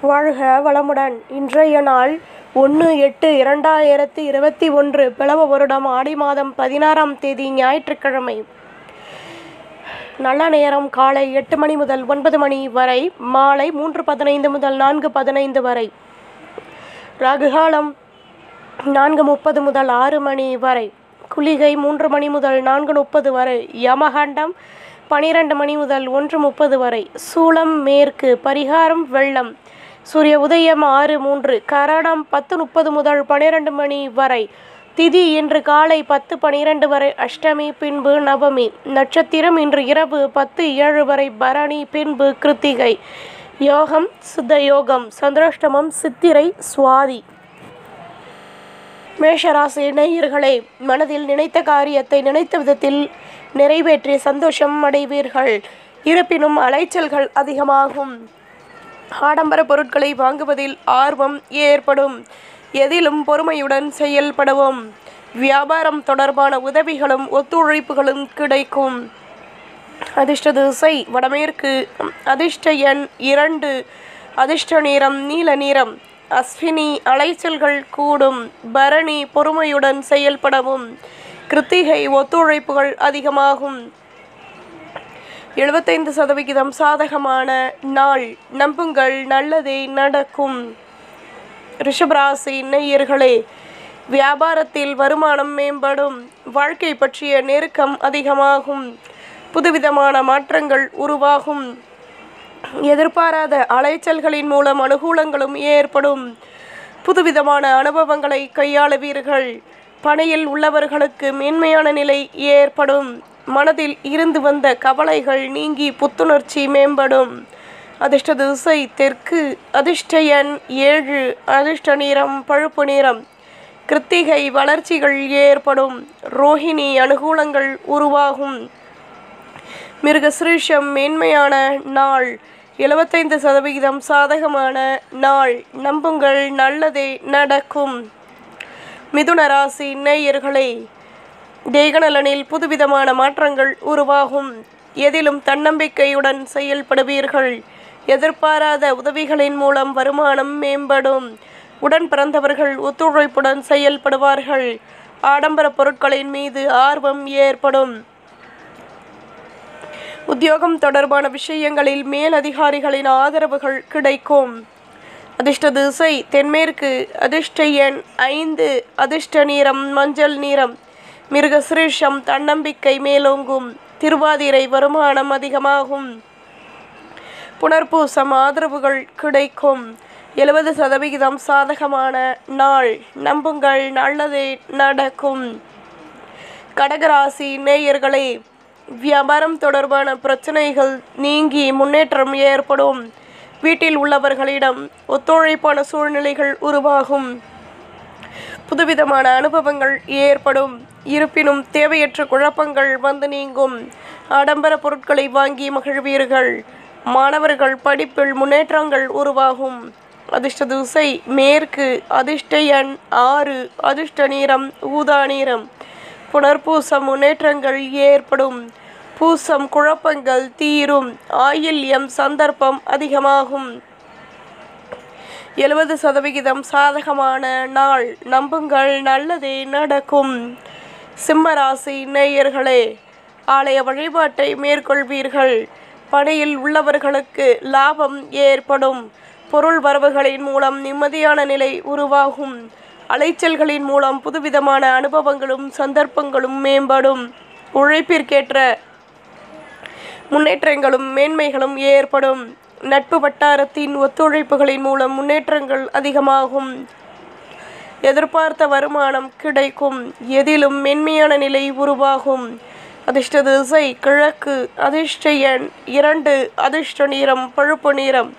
வாழ்க வளமுடன். இன்றைய நாள் ஒன்று எட்டு இரண்டாயிரத்தி இருபத்தி ஒன்று பிளவ வருடம் ஆடி மாதம் பதினாறாம் தேதி ஞாயிற்றுக்கிழமை. நல்ல நேரம் காலை எட்டு மணி முதல் ஒன்பது மணி வரை மாலை மூன்று பதினைந்து முதல் நான்கு பதினைந்து வரை. ரகுகாலம் நான்கு முப்பது முதல் ஆறு மணி வரை. குளிகை மூன்று மணி முதல் நான்கு முப்பது வரை. யமகண்டம் பனிரெண்டு மணி முதல் ஒன்று முப்பது வரை. சூளம் மேற்கு பரிகாரம் வெள்ளம் சூரிய உதயம் ஆறு மூன்று கரணம் பத்து முப்பது முதல் பனிரெண்டு மணி வரை திதி இன்று காலை பத்து பனிரெண்டு வரை அஷ்டமி பின்பு நவமி நட்சத்திரம் இன்று இரவு பத்து ஏழு வரை பரணி பின்பு கிருத்திகை யோகம் சித்த யோகம் சந்திராஷ்டமம் சித்திரை சுவாதி. மேஷராசி இணையர்களே மனதில் நினைத்த காரியத்தை நினைத்த விதத்தில் நிறைவேற்றி சந்தோஷம் அடைவீர்கள். இருப்பினும் அலைச்சல்கள் அதிகமாகும். ஆடம்பர பொருட்களை வாங்குவதில் ஆர்வம் ஏற்படும். எதிலும் பொறுமையுடன் செயல்படவும். வியாபாரம் தொடர்பான உதவிகளும் ஒத்துழைப்புகளும் கிடைக்கும். அதிர்ஷ்ட திசை வடமேற்கு அதிர்ஷ்ட எண் இரண்டு. அதிர்ஷ்ட நிறம் நீல நிறம். அஸ்வினி அலைச்சல்கள் கூடும். பரணி பொறுமையுடன் செயல்படவும். கிருத்திகை ஒத்துழைப்புகள் அதிகமாகும். எழுபத்தைந்து சதவிகிதம் சாதகமான நாள். நம்புங்கள் நல்லதே நடக்கும். ரிஷபராசி நேயர்களே வியாபாரத்தில் வருமானம் மேம்படும். வாழ்க்கை பற்றிய நெருக்கம் அதிகமாகும். புதுவிதமான மாற்றங்கள் உருவாகும். எதிர்பாராத அலைச்சல்களின் மூலம் அனுகூலங்களும் ஏற்படும். புதுவிதமான அனுபவங்களை கையாளுவீர்கள். பணியில் உள்ளவர்களுக்கு மேன்மையான நிலை ஏற்படும். மனதில் இருந்து வந்த கவலைகள் நீங்கி புத்துணர்ச்சி மேம்படும். அதிர்ஷ்ட திசை தெற்கு அதிர்ஷ்ட எண் ஏழு அதிர்ஷ்ட நிறம் பழுப்பு நிறம். கிருத்திகை வளர்ச்சிகள் ஏற்படும். ரோஹிணி அனுகூலங்கள் உருவாகும். மிருகசிருஷம் மேன்மையான நாள். எழுபத்தைந்து சதவிகிதம் சாதகமான நாள். நம்புங்கள் நல்லதே நடக்கும். மிதுன ராசி நேயர்களே தேகநலனில் புதுவிதமான மாற்றங்கள் உருவாகும். எதிலும் தன்னம்பிக்கையுடன் செயல்படுவீர்கள். எதிர்பாராத உதவிகளின் மூலம் வருமானம் மேம்படும். உடன் பிறந்தவர்கள் ஒத்துழைப்புடன் செயல்படுவார்கள். ஆடம்பர பொருட்களின் மீது ஆர்வம் ஏற்படும். உத்தியோகம் தொடர்பான விஷயங்களில் மேலதிகாரிகளின் ஆதரவுகள் கிடைக்கும். அதிர்ஷ்ட திசை தென்மேற்கு அதிர்ஷ்ட எண் ஐந்து அதிர்ஷ்ட நிறம் மஞ்சள் நிறம் மிருகசிரீஷம் தன்னம்பிக்கை மேலோங்கும். திருவாதிரை வருமானம் அதிகமாகும். புனர்பூசம் ஆதரவுகள் கிடைக்கும். எழுபது சதவிகிதம் சாதகமான நாள். நம்புங்கள் நல்லதே நடக்கும். கடகராசி நேயர்களே வியாபாரம் தொடர்பான பிரச்சனைகள் நீங்கி முன்னேற்றம் ஏற்படும். வீட்டில் உள்ளவர்களிடம் ஒத்துழைப்பான சூழ்நிலைகள் உருவாகும். புதுவிதமான அனுபவங்கள் ஏற்படும். இருப்பினும் தேவையற்ற குழப்பங்கள் வந்து நீங்கும். ஆடம்பர பொருட்களை வாங்கி மகிழ்வீர்கள். மாணவர்கள் படிப்பில் முன்னேற்றங்கள் உருவாகும். அதிர்ஷ்ட திசை மேற்கு அதிர்ஷ்ட எண் ஆறு அதிர்ஷ்ட நீரம் ஊதா நீரம் புனர்பூசம் முன்னேற்றங்கள் ஏற்படும். பூசம் குழப்பங்கள் தீரும். ஆயில்யம் சந்தர்ப்பம் அதிகமாகும். எழுபது சதவிகிதம் சாதகமான நாள். நம்புங்கள் நல்லதே நடக்கும். சிம்மராசி நேயர்களே ஆலய வழிபாட்டை மேற்கொள்வீர்கள். பணியில் உள்ளவர்களுக்கு லாபம் ஏற்படும். பொருள் வரவுகளின் மூலம் நிம்மதியான நிலை உருவாகும். அலைச்சல்களின் மூலம் புதுவிதமான அனுபவங்களும் சந்தர்ப்பங்களும் மேம்படும். உழைப்பிற்கேற்ற முன்னேற்றங்களும் மேன்மைகளும் ஏற்படும். நட்பு வட்டாரத்தின் ஒத்துழைப்புகளின் மூலம் முன்னேற்றங்கள் அதிகமாகும். எதிர்பார்த்த வருமானம் கிடைக்கும். எதிலும் மென்மையான நிலை உருவாகும். அதிர்ஷ்ட திசை கிழக்கு அதிர்ஷ்ட எண் இரண்டு அதிர்ஷ்ட நிறம் பழுப்பு நிறம்.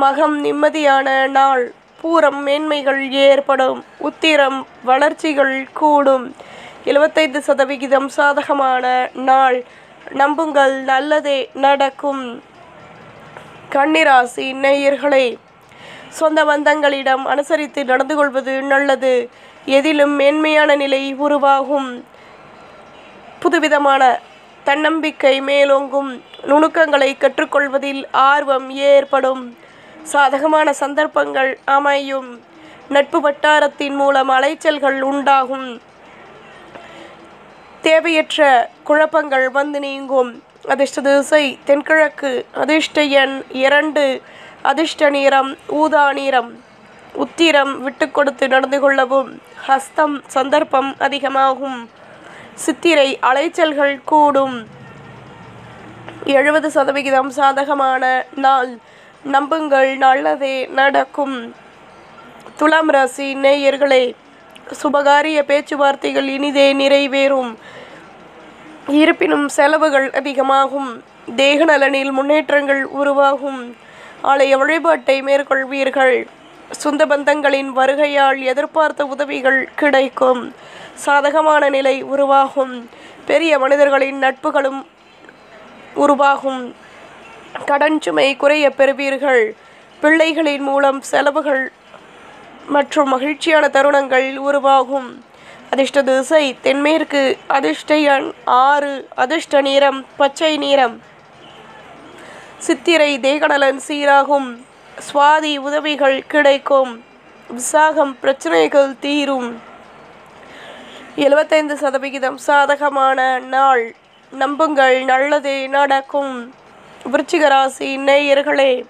மகம் நிம்மதியான நாள். பூரம் மேன்மைகள் ஏற்படும். உத்திரம் வளர்ச்சிகள் கூடும். எழுபத்தைந்து சதவிகிதம் சாதகமான நாள். நம்புங்கள் நல்லதே நடக்கும். கன்னிராசி நேயர்களே சொந்த பந்தங்களிடம் அனுசரித்து நடந்து கொள்வது நல்லது. எதிலும் மேன்மையான நிலை உருவாகும். புதுவிதமான தன்னம்பிக்கை மேலோங்கும். நுணுக்கங்களை கற்றுக்கொள்வதில் ஆர்வம் ஏற்படும். சாதகமான சந்தர்ப்பங்கள் அமையும். நட்பு வட்டாரத்தின் மூலம் அலைச்சல்கள் உண்டாகும். தேவையற்ற குழப்பங்கள் வந்து நீங்கும். அதிர்ஷ்ட திசை தென்கிழக்கு அதிர்ஷ்ட எண் இரண்டு அதிர்ஷ்ட நிறம் ஊதா நிறம். உத்திரம் விட்டு கொடுத்து நடந்து கொள்ளவும் ஹஸ்தம் சந்தர்ப்பம் அதிகமாகும். சித்திரை அலைச்சல்கள் கூடும். எழுபது சதவிகிதம் சாதகமான நாள். நம்புங்கள் நல்லதே நடக்கும். துலாம் ராசி நேயர்களே சுபகாரிய பேச்சுவார்த்தைகள் இனிதே நிறைவேறும். இருப்பினும் செலவுகள் அதிகமாகும். தேக நலனில் முன்னேற்றங்கள் உருவாகும். ஆலய வழிபாட்டை மேற்கொள்வீர்கள். சொந்த பந்தங்களின் வருகையால் எதிர்பார்த்த உதவிகள் கிடைக்கும். சாதகமான நிலை உருவாகும். பெரிய மனிதர்களின் நட்புகளும் உருவாகும். கடன் சுமை குறைய பெறுவீர்கள். பிள்ளைகளின் மூலம் செலவுகள் மற்றும் மகிழ்ச்சியான தருணங்கள் உருவாகும். அதிர்ஷ்ட திசை தென்மேற்கு அதிர்ஷ்ட எண் ஆறு அதிர்ஷ்ட நிறம் பச்சை நிறம். சித்திரை தேகநலன் சீராகும் சுவாதி உதவிகள் கிடைக்கும் விசாகம் பிரச்சனைகள் தீரும். எழுபத்தைந்து சதவிகிதம் சாதகமான நாள் நம்புங்கள் நல்லதே நடக்கும் விருச்சிக ராசி நேயர்களே.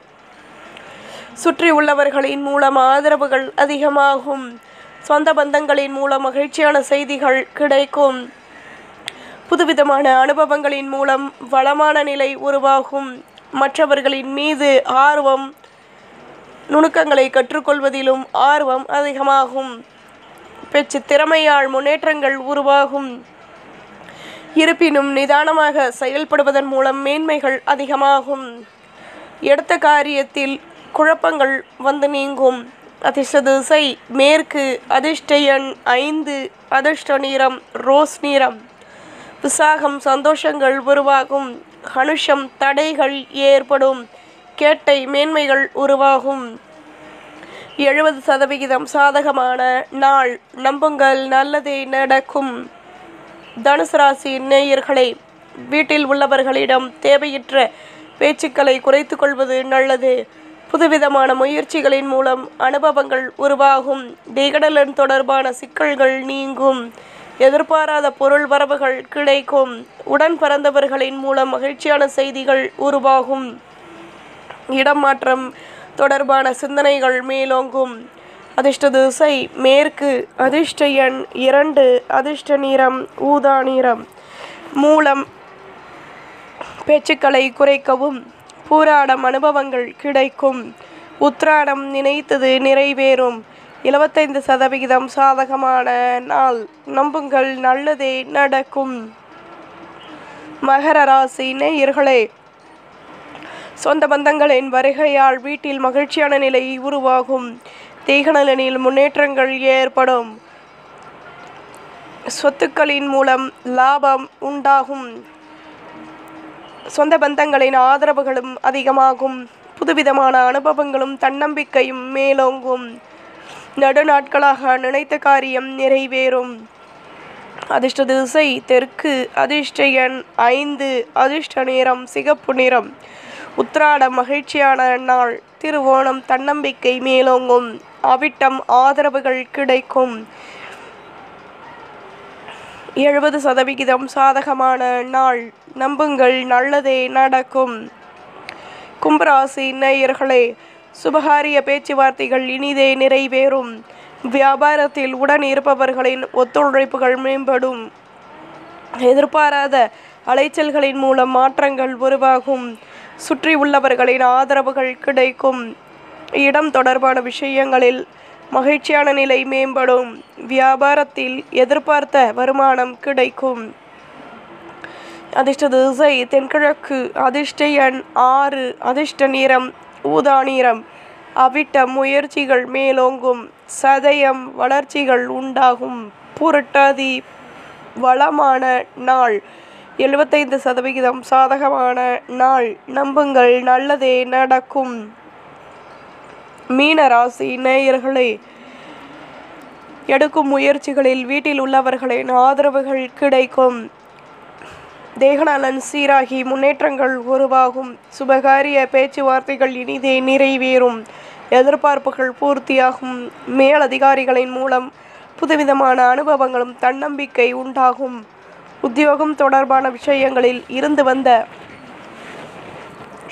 சுற்றி உள்ளவர்களின் மூலம் ஆதரவுகள் அதிகமாகும் சொந்த பந்தங்களின் மூலம் மகிழ்ச்சியான செய்திகள் கிடைக்கும். புதுவிதமான அனுபவங்களின் மூலம் வளமான நிலை உருவாகும். மற்றவர்களின் மீது ஆர்வம் நுணுக்கங்களை கற்றுக்கொள்வதிலும் ஆர்வம் அதிகமாகும். பேச்சு திறமையால் முன்னேற்றங்கள் உருவாகும். இருப்பினும் நிதானமாக செயல்படுவதன் மூலம் மேன்மைகள் அதிகமாகும். எடுத்த காரியத்தில் குழப்பங்கள் வந்து நீங்கும். அதிர்ஷ்ட திசை மேற்கு அதிர்ஷ்ட எண் ஐந்து அதிர்ஷ்ட நிறம் ரோஸ் நிறம் விசாகம் சந்தோஷங்கள் உருவாகும். ஹனுஷம் தடைகள் ஏற்படும். கேட்டை மேன்மைகள் உருவாகும். எழுபது சதவிகிதம் சாதகமான நாள். நம்புங்கள் நல்லதே நடக்கும். தனுசு ராசி நேயர்களே வீட்டில் உள்ளவர்களிடம் தேவையற்ற பேச்சுக்களை குறைத்து கொள்வது நல்லது. புதுவிதமான முயற்சிகளின் மூலம் அனுபவங்கள் உருவாகும். விகடலன் தொடர்பான சிக்கல்கள் நீங்கும். எதிர்பாராத பொருள் வரவுகள் கிடைக்கும். உடன் பிறந்தவர்களின் மூலம் மகிழ்ச்சியான செய்திகள் உருவாகும். இடம் மாற்றம் தொடர்பான சிந்தனைகள் மேலோங்கும். அதிர்ஷ்ட திசை மேற்கு அதிர்ஷ்ட எண் இரண்டு அதிர்ஷ்ட நிறம் ஊதா நிறம். மூலம் பேச்சுக்களை குறைக்கவும். பூராடம் அனுபவங்கள் கிடைக்கும். உத்ராடம் நினைத்தது நிறைவேறும். எழுபத்தைந்து சதவிகிதம் சாதகமான நாள். நம்புங்கள் நல்லதே நடக்கும். மகர ராசி நேயர்களே சொந்த பந்தங்களின் வருகையால் வீட்டில் மகிழ்ச்சியான நிலை உருவாகும். தேகநலனில் முன்னேற்றங்கள் ஏற்படும். சொத்துக்களின் மூலம் லாபம் உண்டாகும். சொந்த பந்தங்களின் ஆதரவுகளும் அதிகமாகும். புதுவிதமான அனுபவங்களும் தன்னம்பிக்கையும் மேலோங்கும். நடுநாட்களாக நினைத்த காரியம் நிறைவேறும். அதிர்ஷ்ட திசை தெற்கு அதிர்ஷ்ட எண் ஐந்து அதிர்ஷ்ட நிறம் சிகப்பு நிறம். உத்ராடம் மகிழ்ச்சியான நாள் திருவோணம் தன்னம்பிக்கை மேலோங்கும். அவிட்டம் ஆதரவுகள் கிடைக்கும். எழுபது சதவிகிதம் சாதகமான நாள். நம்புங்கள் நல்லதே நடக்கும். கும்பராசி நேயர்களே சுபகாரிய பேச்சுவார்த்தைகள் இனிதே நிறைவேறும். வியாபாரத்தில் உடன் இருப்பவர்களின் ஒத்துழைப்புகள் மேம்படும். எதிர்பாராத அலைச்சல்களின் மூலம் மாற்றங்கள் உருவாகும். சுற்றி உள்ளவர்களின் ஆதரவுகள் கிடைக்கும். இடம் தொடர்பான விஷயங்களில் மகிழ்ச்சியான நிலை மேம்படும். வியாபாரத்தில் எதிர்பார்த்த வருமானம் கிடைக்கும். அதிர்ஷ்ட திசை தென்கிழக்கு அதிர்ஷ்ட எண் ஆறு அதிர்ஷ்ட நிறம் ஊதா நிறம். அவிட்ட முயற்சிகள் மேலோங்கும். சதயம் வளர்ச்சிகள் உண்டாகும். புரட்டாதி வளமான நாள். எழுபத்தைந்து சதவிகிதம் சாதகமான நாள். நம்புங்கள் நல்லதே நடக்கும். மீன ராசி நேயர்களே எடுக்கும் முயற்சிகளில் வீட்டில் உள்ளவர்களின் ஆதரவுகள் கிடைக்கும். தேகநலன் சீராகி முன்னேற்றங்கள் உருவாகும். சுபகாரிய பேச்சுவார்த்தைகள் இனிதே நிறைவேறும். எதிர்பார்ப்புகள் பூர்த்தியாகும். மேலதிகாரிகளின் மூலம் புதுவிதமான அனுபவங்களும் தன்னம்பிக்கை உண்டாகும். உத்தியோகம் தொடர்பான விஷயங்களில் இருந்து வந்த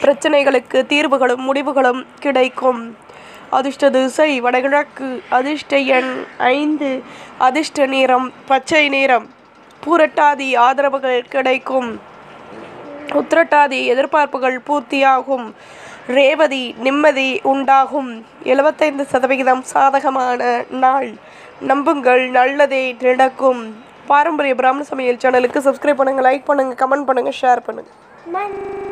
பிரச்சனைகளுக்கு தீர்வுகளும் முடிவுகளும் கிடைக்கும். அதிர்ஷ்ட திசை வடகிழக்கு அதிர்ஷ்ட எண் ஐந்து அதிர்ஷ்ட நிறம் பச்சை நிறம். பூரட்டாதி ஆதரவுகள் கிடைக்கும். உத்திரட்டாதி எதிர்பார்ப்புகள் பூர்த்தியாகும். ரேவதி நிம்மதி உண்டாகும். எழுபத்தைந்து சதவிகிதம் சாதகமான நாள். நம்புங்கள் நல்லதே நடக்கும். பாரம்பரிய பிராமண சமையல் சேனலுக்கு சப்ஸ்கிரைப் பண்ணுங்கள் லைக் பண்ணுங்கள் கமெண்ட் பண்ணுங்கள் ஷேர் பண்ணுங்கள்